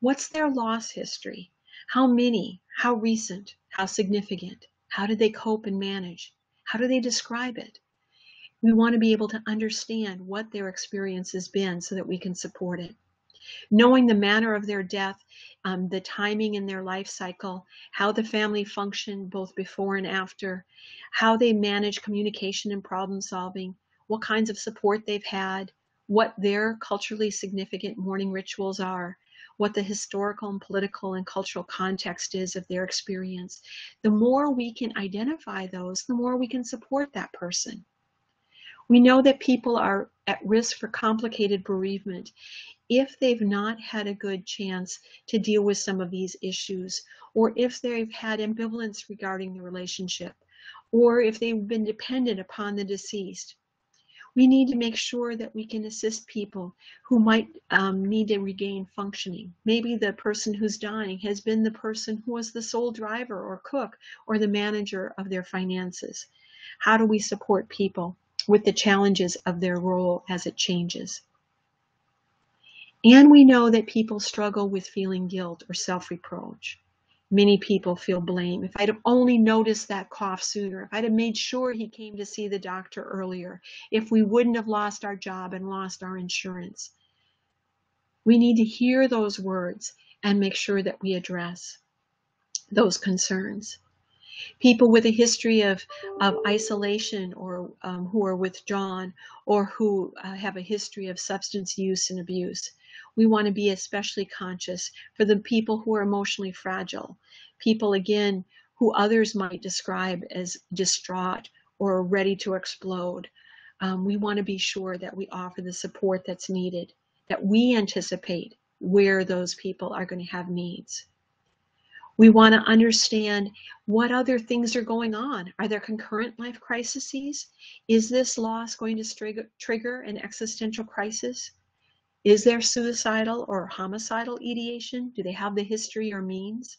What's their loss history? How many? How recent? How significant? How did they cope and manage? How do they describe it? We want to be able to understand what their experience has been so that we can support it. Knowing the manner of their death, um, the timing in their life cycle, how the family functioned both before and after, how they manage communication and problem solving, what kinds of support they've had, what their culturally significant mourning rituals are, what the historical and political and cultural context is of their experience. The more we can identify those, the more we can support that person. We know that people are at risk for complicated bereavement if they've not had a good chance to deal with some of these issues, or if they've had ambivalence regarding the relationship, or if they've been dependent upon the deceased. We need to make sure that we can assist people who might um, need to regain functioning. Maybe the person who's dying has been the person who was the sole driver or cook or the manager of their finances. How do we support people with the challenges of their role as it changes. And we know that people struggle with feeling guilt or self reproach. Many people feel blame. If I'd have only noticed that cough sooner, if I'd have made sure he came to see the doctor earlier, if we wouldn't have lost our job and lost our insurance. We need to hear those words and make sure that we address those concerns people with a history of, of isolation or um, who are withdrawn or who uh, have a history of substance use and abuse. We want to be especially conscious for the people who are emotionally fragile, people again who others might describe as distraught or ready to explode. Um, we want to be sure that we offer the support that's needed, that we anticipate where those people are going to have needs. We want to understand what other things are going on. Are there concurrent life crises? Is this loss going to trigger an existential crisis? Is there suicidal or homicidal ideation? Do they have the history or means?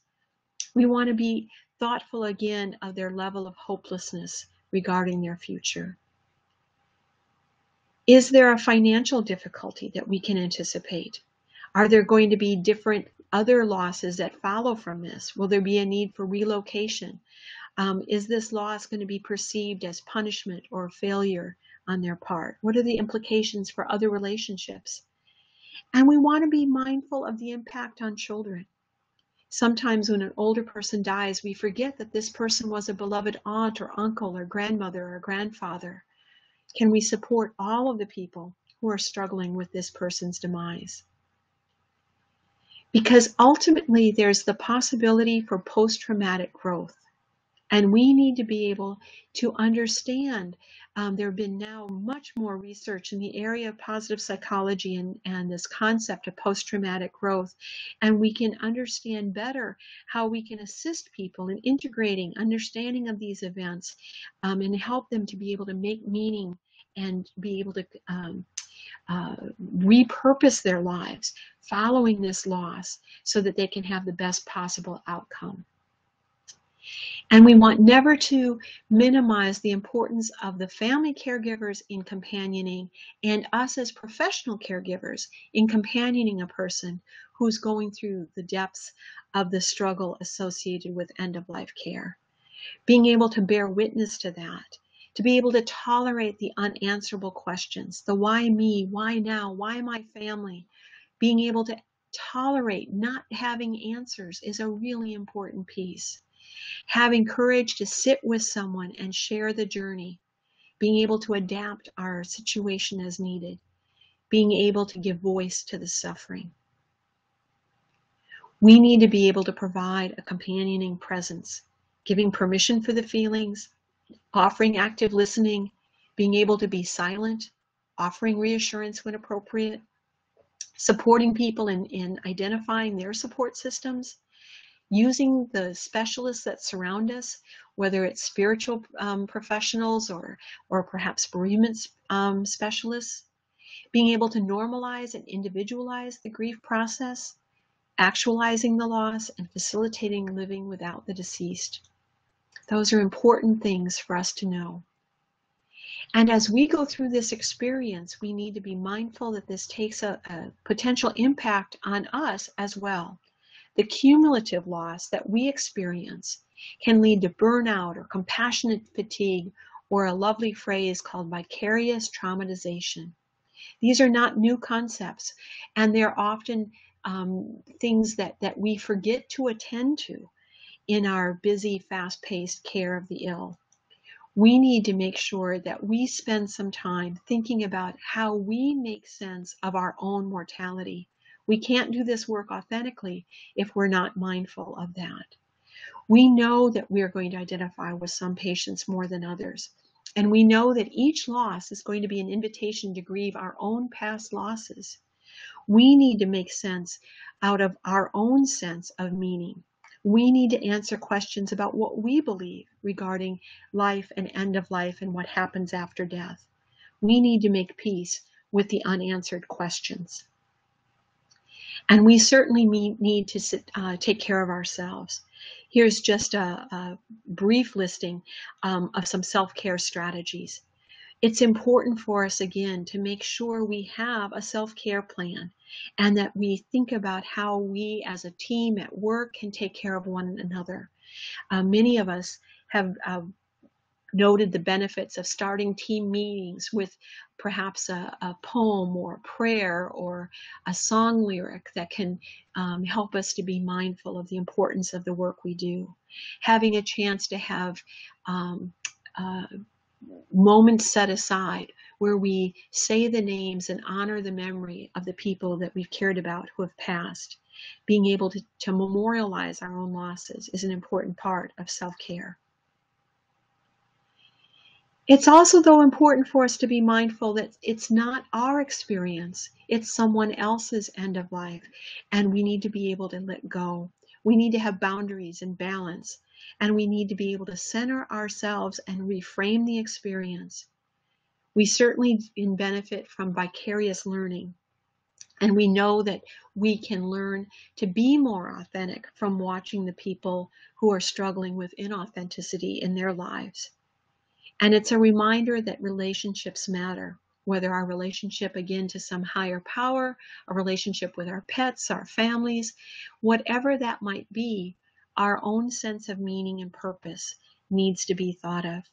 We want to be thoughtful again of their level of hopelessness regarding their future. Is there a financial difficulty that we can anticipate? Are there going to be different other losses that follow from this? Will there be a need for relocation? Um, is this loss going to be perceived as punishment or failure on their part? What are the implications for other relationships? And we want to be mindful of the impact on children. Sometimes when an older person dies, we forget that this person was a beloved aunt or uncle or grandmother or grandfather. Can we support all of the people who are struggling with this person's demise? Because ultimately there's the possibility for post traumatic growth. And we need to be able to understand. Um, there have been now much more research in the area of positive psychology and, and this concept of post traumatic growth. And we can understand better how we can assist people in integrating understanding of these events um, and help them to be able to make meaning and be able to um, uh, repurpose their lives following this loss so that they can have the best possible outcome. And we want never to minimize the importance of the family caregivers in companioning and us as professional caregivers in companioning a person who's going through the depths of the struggle associated with end of life care. Being able to bear witness to that, to be able to tolerate the unanswerable questions, the why me, why now, why my family, being able to tolerate not having answers is a really important piece. Having courage to sit with someone and share the journey, being able to adapt our situation as needed, being able to give voice to the suffering. We need to be able to provide a companioning presence, giving permission for the feelings, offering active listening, being able to be silent, offering reassurance when appropriate, supporting people in, in identifying their support systems, using the specialists that surround us, whether it's spiritual um, professionals or, or perhaps bereavement um, specialists, being able to normalize and individualize the grief process, actualizing the loss, and facilitating living without the deceased. Those are important things for us to know. And as we go through this experience, we need to be mindful that this takes a, a potential impact on us as well. The cumulative loss that we experience can lead to burnout or compassionate fatigue or a lovely phrase called vicarious traumatization. These are not new concepts, and they're often um, things that, that we forget to attend to in our busy, fast paced care of the ill. We need to make sure that we spend some time thinking about how we make sense of our own mortality we can't do this work authentically if we're not mindful of that. We know that we are going to identify with some patients more than others. And we know that each loss is going to be an invitation to grieve our own past losses. We need to make sense out of our own sense of meaning. We need to answer questions about what we believe regarding life and end of life and what happens after death. We need to make peace with the unanswered questions. And we certainly need to sit, uh, take care of ourselves. Here's just a, a brief listing um, of some self-care strategies. It's important for us, again, to make sure we have a self-care plan and that we think about how we as a team at work can take care of one another. Uh, many of us have uh, noted the benefits of starting team meetings with perhaps a, a poem or a prayer or a song lyric that can um, help us to be mindful of the importance of the work we do. Having a chance to have um, uh, moments set aside where we say the names and honor the memory of the people that we've cared about who have passed. Being able to, to memorialize our own losses is an important part of self-care. It's also, though, important for us to be mindful that it's not our experience, it's someone else's end of life, and we need to be able to let go. We need to have boundaries and balance, and we need to be able to center ourselves and reframe the experience. We certainly benefit from vicarious learning, and we know that we can learn to be more authentic from watching the people who are struggling with inauthenticity in their lives. And it's a reminder that relationships matter, whether our relationship again to some higher power, a relationship with our pets, our families, whatever that might be, our own sense of meaning and purpose needs to be thought of.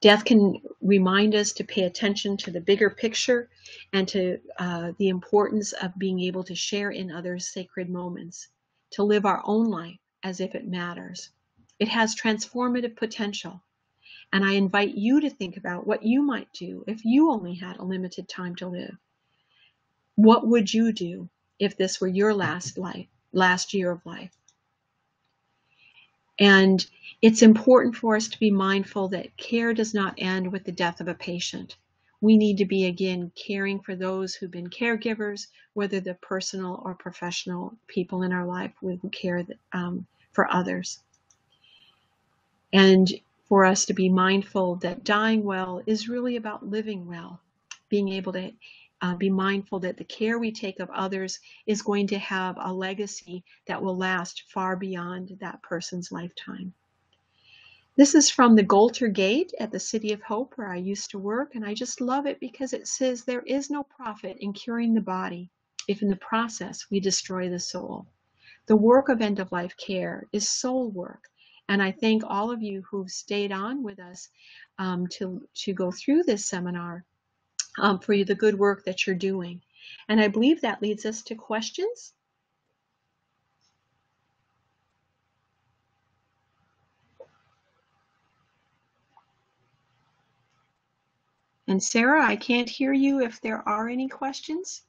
Death can remind us to pay attention to the bigger picture and to uh, the importance of being able to share in others' sacred moments, to live our own life as if it matters. It has transformative potential. And I invite you to think about what you might do if you only had a limited time to live. What would you do if this were your last life, last year of life? And it's important for us to be mindful that care does not end with the death of a patient. We need to be, again, caring for those who've been caregivers, whether they're personal or professional people in our life who care um, for others. And for us to be mindful that dying well is really about living well, being able to uh, be mindful that the care we take of others is going to have a legacy that will last far beyond that person's lifetime. This is from the Golter Gate at the City of Hope where I used to work, and I just love it because it says there is no profit in curing the body if in the process we destroy the soul. The work of end of life care is soul work, and I thank all of you who've stayed on with us um, to, to go through this seminar um, for you the good work that you're doing. And I believe that leads us to questions. And Sarah, I can't hear you if there are any questions.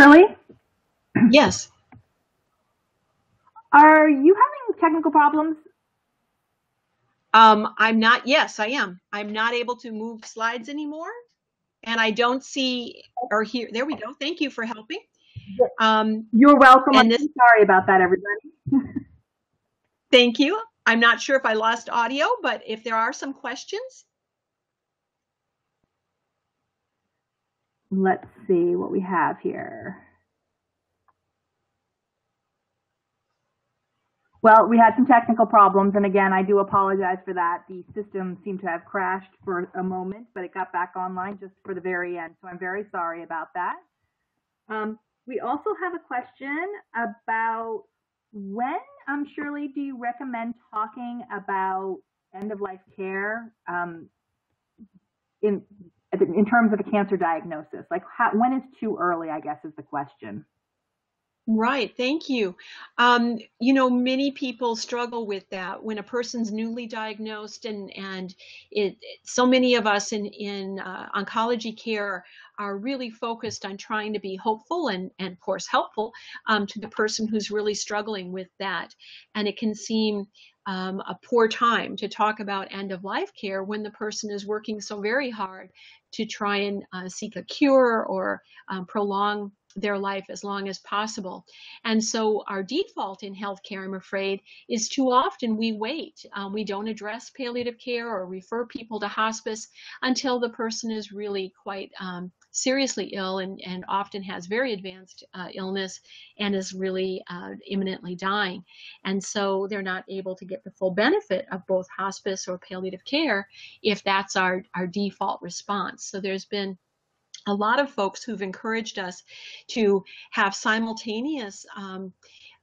Shirley? Yes. Are you having technical problems? Um, I'm not, yes, I am. I'm not able to move slides anymore. And I don't see or hear, there we go. Thank you for helping. Um, You're welcome. I'm this, sorry about that, everybody. thank you. I'm not sure if I lost audio, but if there are some questions. Let's see what we have here. Well, we had some technical problems, and again, I do apologize for that. The system seemed to have crashed for a moment, but it got back online just for the very end, so I'm very sorry about that. Um, we also have a question about when, um, Shirley, do you recommend talking about end-of-life care um, in in terms of a cancer diagnosis? Like, how, when is too early? I guess is the question. Right, thank you. Um, you know, many people struggle with that when a person's newly diagnosed, and and it. So many of us in in uh, oncology care are really focused on trying to be hopeful and and of course helpful um, to the person who's really struggling with that, and it can seem um, a poor time to talk about end of life care when the person is working so very hard to try and uh, seek a cure or um, prolong their life as long as possible. And so our default in healthcare, I'm afraid, is too often we wait. Um, we don't address palliative care or refer people to hospice until the person is really quite um, seriously ill and, and often has very advanced uh, illness and is really uh, imminently dying. And so they're not able to get the full benefit of both hospice or palliative care if that's our, our default response. So there's been a lot of folks who've encouraged us to have simultaneous um,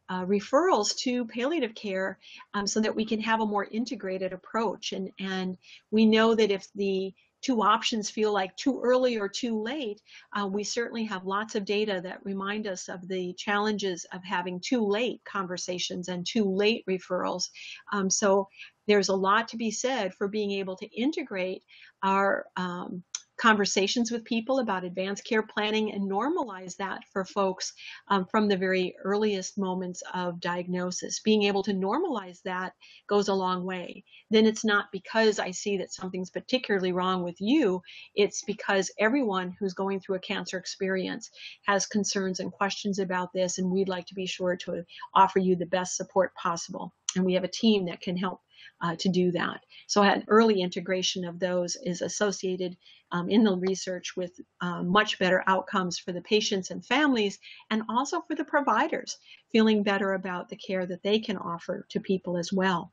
uh, referrals to palliative care um, so that we can have a more integrated approach. And, and we know that if the two options feel like too early or too late, uh, we certainly have lots of data that remind us of the challenges of having too late conversations and too late referrals. Um, so there's a lot to be said for being able to integrate our um, conversations with people about advanced care planning and normalize that for folks um, from the very earliest moments of diagnosis. Being able to normalize that goes a long way. Then it's not because I see that something's particularly wrong with you, it's because everyone who's going through a cancer experience has concerns and questions about this, and we'd like to be sure to offer you the best support possible. And we have a team that can help uh, to do that. So an early integration of those is associated um, in the research with um, much better outcomes for the patients and families and also for the providers feeling better about the care that they can offer to people as well.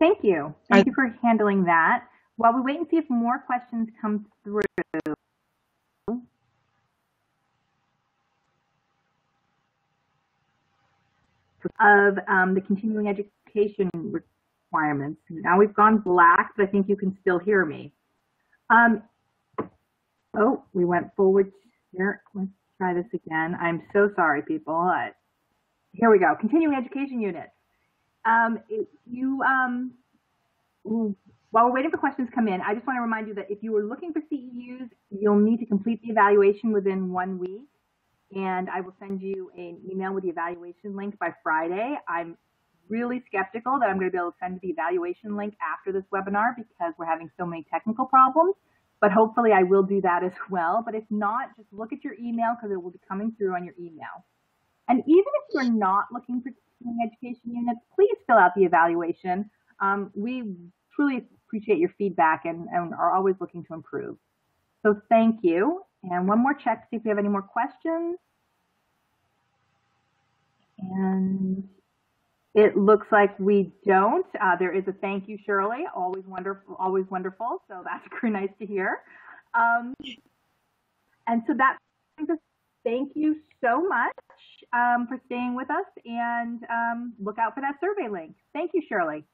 Thank you. Thank you for handling that. While we wait and see if more questions come through, of um, the continuing education requirements. Now we've gone black, but I think you can still hear me. Um, oh, we went forward here. Let's try this again. I'm so sorry, people. Uh, here we go. Continuing education units. Um, you, um, while we're waiting for questions come in, I just want to remind you that if you are looking for CEUs, you'll need to complete the evaluation within one week. And I will send you an email with the evaluation link by Friday. I'm really skeptical that I'm going to be able to send the evaluation link after this webinar because we're having so many technical problems. But hopefully I will do that as well. But if not, just look at your email because it will be coming through on your email. And even if you're not looking for education units, please fill out the evaluation. Um, we truly appreciate your feedback and, and are always looking to improve. So thank you. And one more check to see if we have any more questions. And it looks like we don't. Uh, there is a thank you, Shirley. Always wonderful. Always wonderful. So that's pretty nice to hear. Um, and so that thank you so much um, for staying with us and um, look out for that survey link. Thank you, Shirley.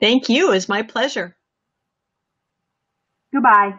Thank you. It's my pleasure. Goodbye.